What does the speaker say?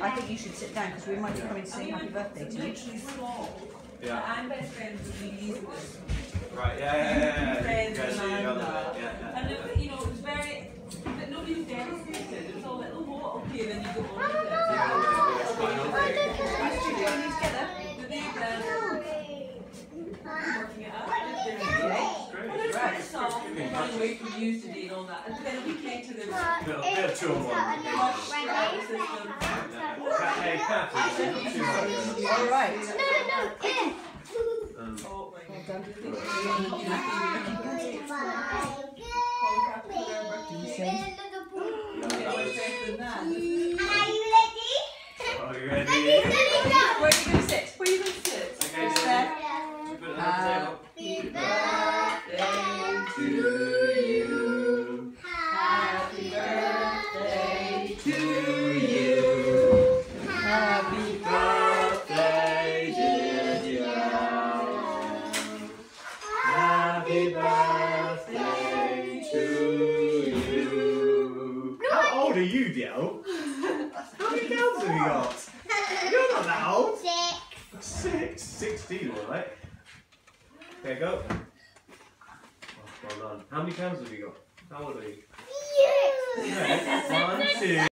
I think you should sit down because we might be coming to sing happy birthday to you. literally small. Yeah. I'm best friends with Elizabeth. Right, yeah, yeah, yeah, yeah. Friends yeah, with so you got Amanda. it, yeah, yeah. And it, you know, it was very, but nobody was devastated. It was all like, oh, what, okay, then you go on with it. Yeah, yeah, yeah, it's fine, okay. Nice to join you together. The big, uh, working it out. Great. Well, there's quite soft, running away from you today and all that. And then we came to the Bit, bit of two on one. strap system. Yeah. Hey, Kathy, two on All right. Um, Oh, my Well God. done. Are you ready? Where are you Happy birthday to you. How old are you, Dalziel? How many girls have you got? You're not that old. Six. Six. Sixteen, alright. Okay, go. Oh, well done. How many pounds have you got? How old are you? Okay, One, two.